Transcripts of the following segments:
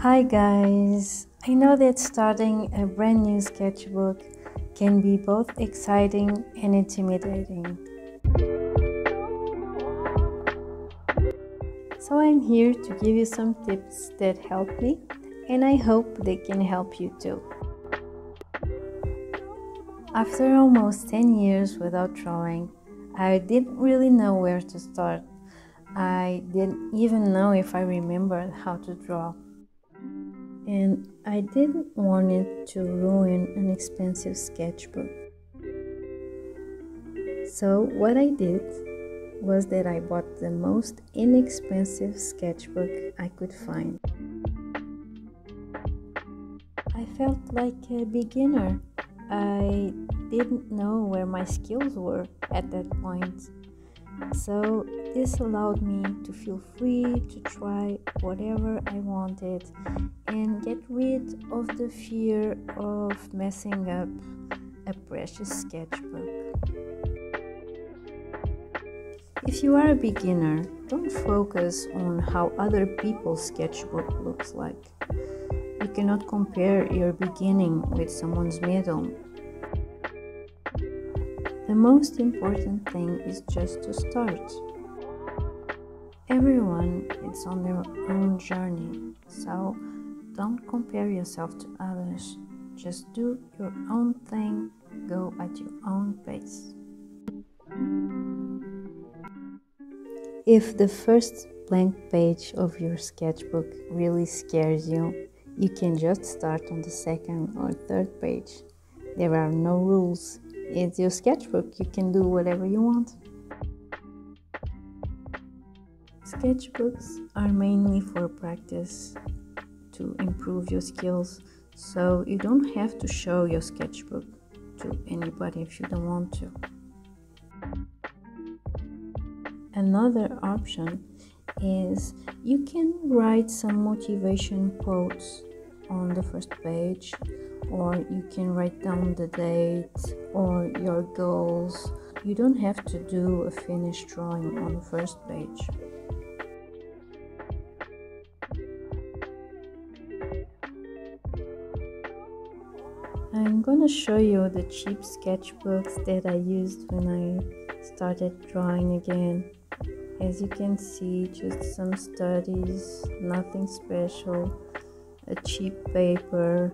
Hi guys! I know that starting a brand new sketchbook can be both exciting and intimidating. So I'm here to give you some tips that help me and I hope they can help you too. After almost 10 years without drawing, I didn't really know where to start. I didn't even know if I remembered how to draw. And I didn't want it to ruin an expensive sketchbook. So, what I did was that I bought the most inexpensive sketchbook I could find. I felt like a beginner. I didn't know where my skills were at that point. So, this allowed me to feel free to try whatever I wanted and get rid of the fear of messing up a precious sketchbook. If you are a beginner, don't focus on how other people's sketchbook looks like. You cannot compare your beginning with someone's middle the most important thing is just to start. Everyone is on their own journey, so don't compare yourself to others. Just do your own thing, go at your own pace. If the first blank page of your sketchbook really scares you, you can just start on the second or third page. There are no rules, it's your sketchbook. You can do whatever you want. Sketchbooks are mainly for practice to improve your skills, so you don't have to show your sketchbook to anybody if you don't want to. Another option is you can write some motivation quotes on the first page or you can write down the date or your goals. You don't have to do a finished drawing on the first page. I'm gonna show you the cheap sketchbooks that I used when I started drawing again. As you can see, just some studies, nothing special, a cheap paper,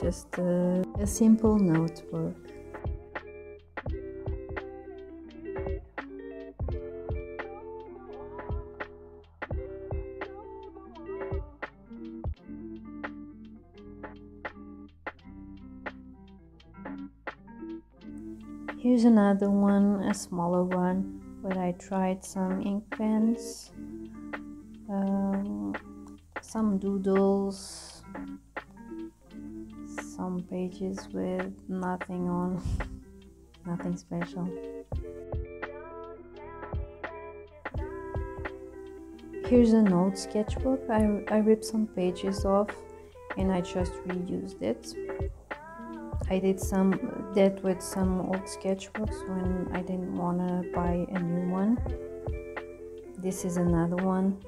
just a, a simple notebook. Here's another one, a smaller one, where I tried some ink pens, um, some doodles, some pages with nothing on, nothing special. Here's an old sketchbook. I, I ripped some pages off and I just reused it. I did some that with some old sketchbooks when I didn't want to buy a new one. This is another one.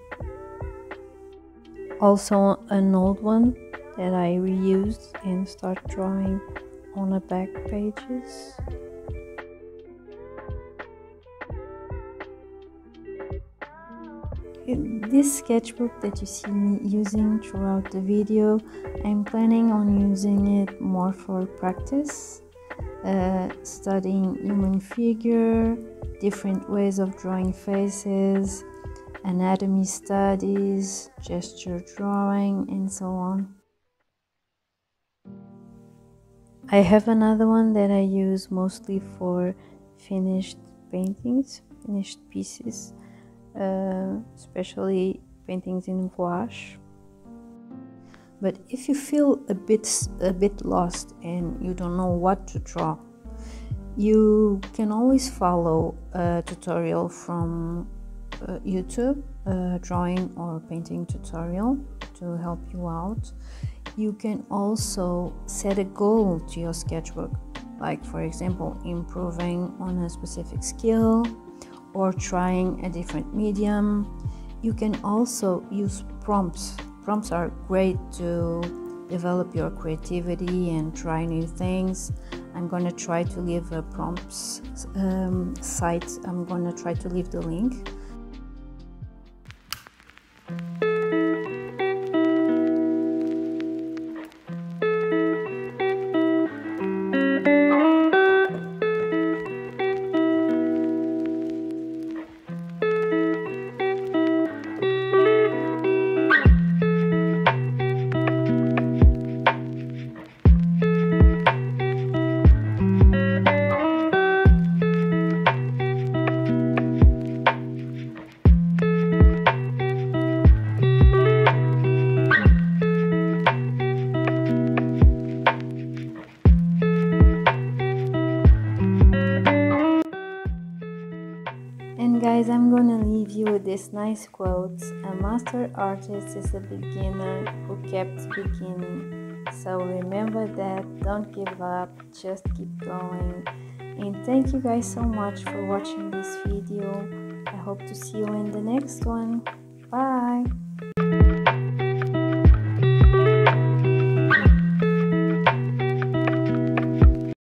Also an old one that I reused and start drawing on the back pages. This sketchbook that you see me using throughout the video, I'm planning on using it more for practice, uh, studying human figure, different ways of drawing faces, anatomy studies, gesture drawing, and so on. I have another one that I use mostly for finished paintings, finished pieces, uh, especially paintings in gouache. But if you feel a bit a bit lost and you don't know what to draw, you can always follow a tutorial from uh, YouTube, a drawing or painting tutorial to help you out you can also set a goal to your sketchbook, like, for example, improving on a specific skill or trying a different medium. You can also use prompts. Prompts are great to develop your creativity and try new things. I'm gonna try to leave a prompts um, site. I'm gonna try to leave the link guys, I'm gonna leave you with this nice quote A master artist is a beginner who kept beginning. So remember that, don't give up, just keep going. And thank you guys so much for watching this video. I hope to see you in the next one. Bye!